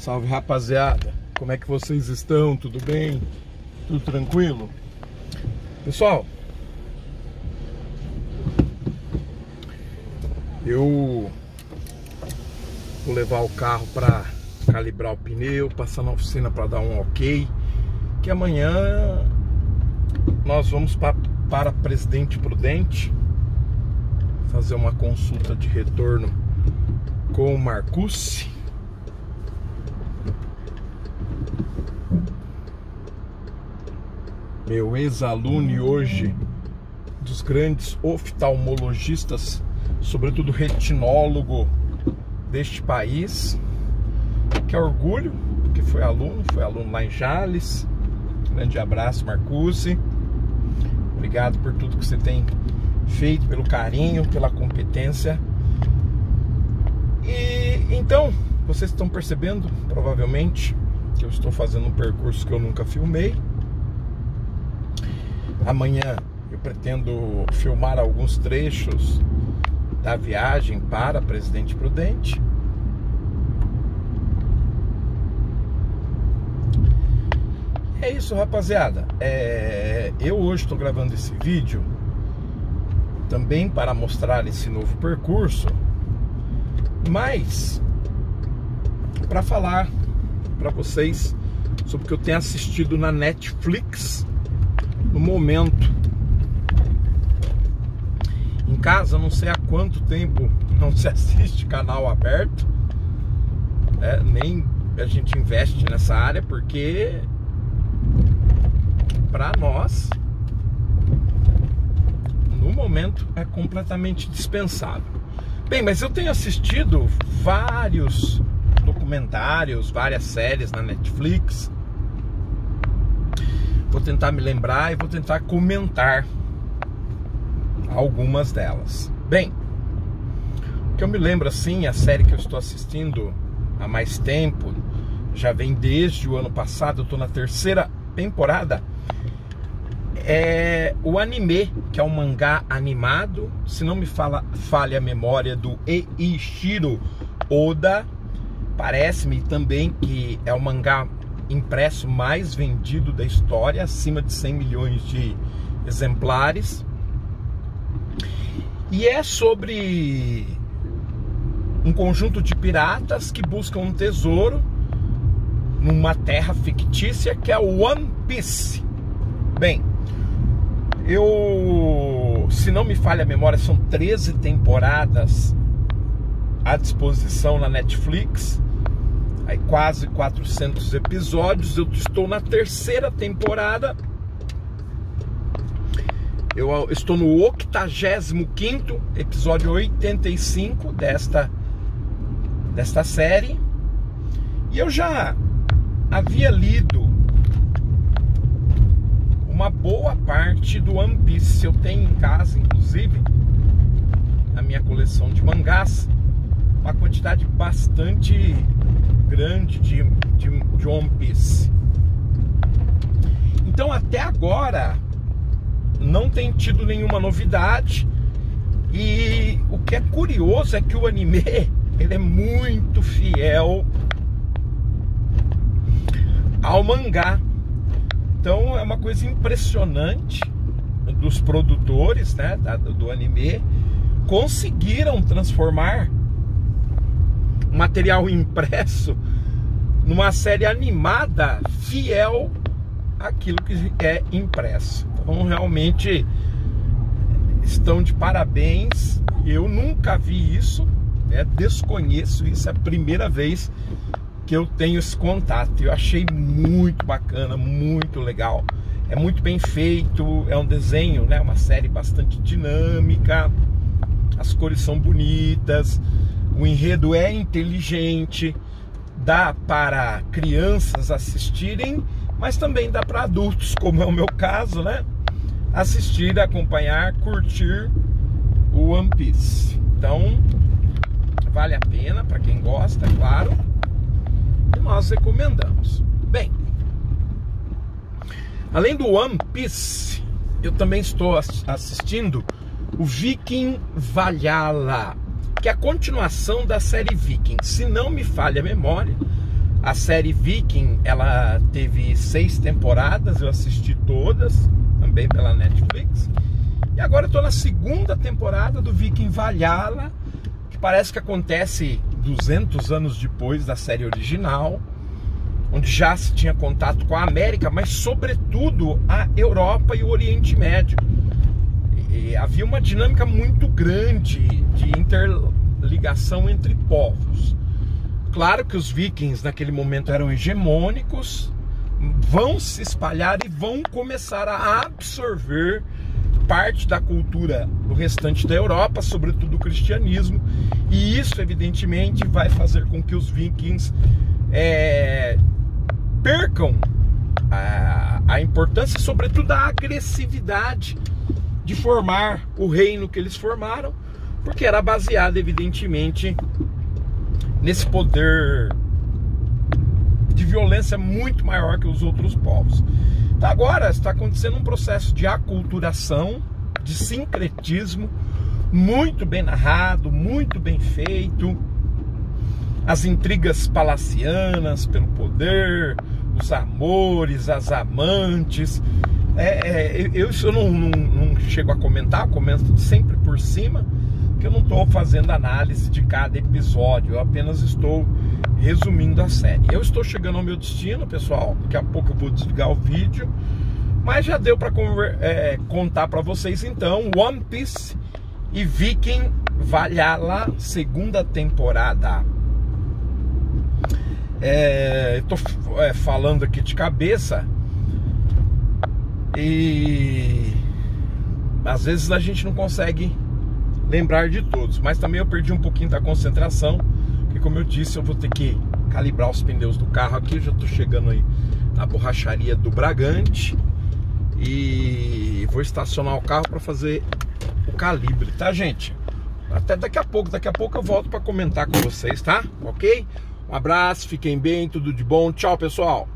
Salve rapaziada, como é que vocês estão? Tudo bem? Tudo tranquilo? Pessoal, eu vou levar o carro para calibrar o pneu, passar na oficina para dar um ok, que amanhã nós vamos para, para Presidente Prudente fazer uma consulta de retorno com o Marcucci. Meu ex-aluno hoje dos grandes oftalmologistas, sobretudo retinólogo deste país. Que orgulho, porque foi aluno, foi aluno lá em Jales. Grande abraço, Marcucci. Obrigado por tudo que você tem feito, pelo carinho, pela competência. E então, vocês estão percebendo, provavelmente, que eu estou fazendo um percurso que eu nunca filmei. Amanhã eu pretendo filmar alguns trechos da viagem para Presidente Prudente. É isso, rapaziada. É... Eu hoje estou gravando esse vídeo também para mostrar esse novo percurso, mas para falar para vocês sobre o que eu tenho assistido na Netflix no momento em casa, não sei há quanto tempo não se assiste canal aberto, né? nem a gente investe nessa área, porque para nós, no momento, é completamente dispensável. Bem, mas eu tenho assistido vários documentários, várias séries na Netflix. Vou tentar me lembrar e vou tentar comentar algumas delas. Bem, o que eu me lembro assim, a série que eu estou assistindo há mais tempo, já vem desde o ano passado, eu estou na terceira temporada, é o anime, que é um mangá animado, se não me fala, falha a memória, do Eiichiro Oda. Parece-me também que é o mangá impresso mais vendido da história, acima de 100 milhões de exemplares. E é sobre um conjunto de piratas que buscam um tesouro numa terra fictícia que é o One Piece. Bem, eu, se não me falha a memória, são 13 temporadas à disposição na Netflix. Aí quase 400 episódios. Eu estou na terceira temporada eu estou no 85 episódio 85 desta desta série. E eu já havia lido uma boa parte do One Piece. Eu tenho em casa, inclusive, na minha coleção de mangás, uma quantidade bastante grande de, de, de One Piece. Então, até agora, não tem tido nenhuma novidade. E o que é curioso é que o anime ele é muito fiel ao mangá. Então é uma coisa impressionante dos produtores né, do anime conseguiram transformar material impresso numa série animada fiel àquilo que é impresso. Então realmente estão de parabéns. Eu nunca vi isso, né? desconheço isso, é a primeira vez que eu tenho esse contato. Eu achei muito bacana, muito legal. É muito bem feito, é um desenho, né? Uma série bastante dinâmica. As cores são bonitas, o enredo é inteligente, dá para crianças assistirem mas também dá para adultos, como é o meu caso, né? Assistir, acompanhar, curtir o One Piece. Então, vale a pena para quem gosta, é claro. E nós recomendamos. Bem, além do One Piece, eu também estou assistindo o Viking Valhalla, que é a continuação da série Viking. Se não me falha a memória, A série Viking, ela teve seis temporadas, eu assisti todas, também pela Netflix. E agora eu tô na segunda temporada do Viking Valhalla, que parece que acontece 200 anos depois da série original, onde já se tinha contato com a América, mas sobretudo a Europa e o Oriente Médio. Havia uma dinâmica muito grande de interligação entre povos. Claro que os vikings naquele momento eram hegemônicos, vão se espalhar e vão começar a absorver parte da cultura do restante da Europa, sobretudo o cristianismo, e isso evidentemente vai fazer com que os vikings é, percam a, a importância, sobretudo a agressividade de formar o reino que eles formaram, porque era baseado evidentemente nesse poder de violência muito maior que os outros povos. Então agora está acontecendo um processo de aculturação, de sincretismo, muito bem narrado, muito bem feito. As intrigas palacianas pelo poder, os amores, as amantes. É, é, eu, eu não, não, não chego a comentar, comento sempre por cima que eu não estou fazendo análise de cada episódio, eu apenas estou resumindo a série. Eu estou chegando ao meu destino, pessoal. Daqui a pouco eu vou desligar o vídeo, mas já deu para é, contar para vocês então One Piece e Viking Valhalla segunda temporada. É, Estou é, falando aqui de cabeça e às vezes a gente não consegue lembrar de todos. Mas também eu perdi um pouquinho da concentração, porque como eu disse, eu vou ter que calibrar os pneus do carro aqui. Eu já estou chegando aí na borracharia do Bragante e vou estacionar o carro para fazer o calibre, tá, gente? Até daqui a pouco, daqui a pouco eu volto para comentar com vocês, tá? OK? Um abraço, fiquem bem, tudo de bom. Tchau, pessoal.